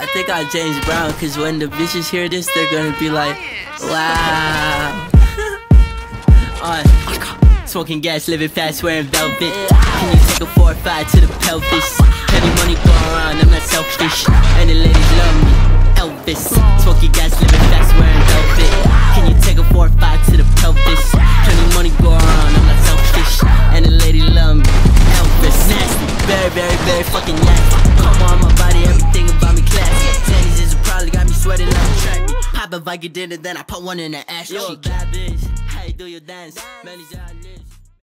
I think I'm James Brown, cause when the bitches hear this, they're gonna be like, wow. On. Smoking gas, living fast, wearing velvet. Can you take a four or five to the pelvis? Heavy money going around, I'm not selfish. And the ladies love me, Elvis. Smoking gas, living fast, wearing velvet. Can you take a four or five to the pelvis? Plenty money go around, I'm not selfish. And the lady love me, Elvis. Nasty, very, very, very fucking nasty. Come on, Pop a Viking dinner, then I put one in the ass. Yo, bad bitch, how you do your dance? Many